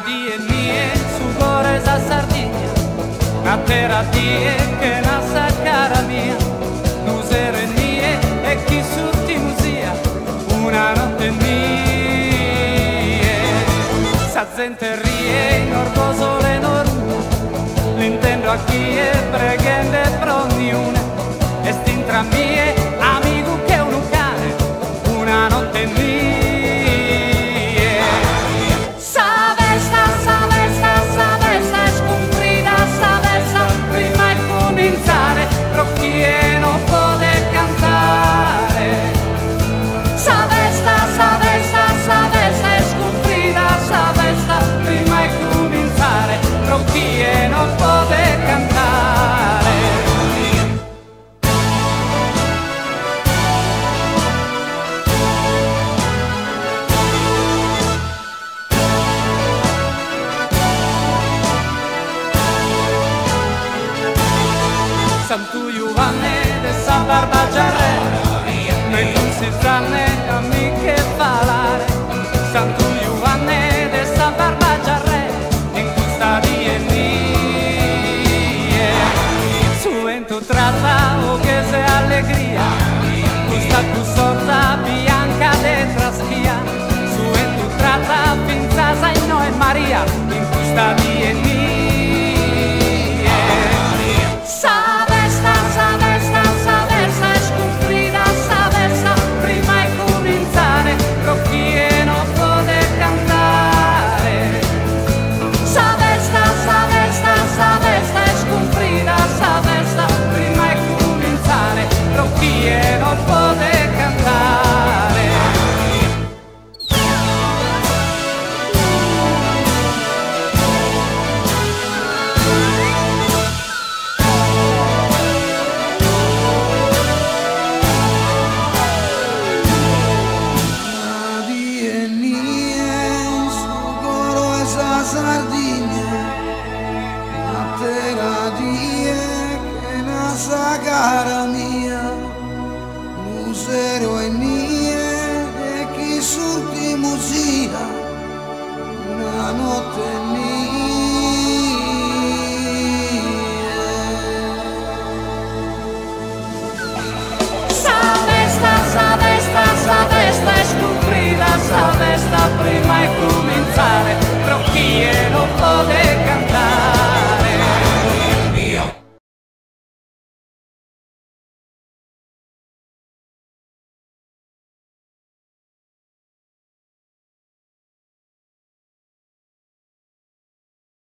mie, su cuore sa Sardegna, una terra die che nasa cara mia, nu sere mie e chi su sia, una notte mia. Sa gente rie, in orgo sole norma, l'intendo a chi Santo Giovanni de San Barbagiarre Noi non si tranne Maria, em custa de cara mia, musero in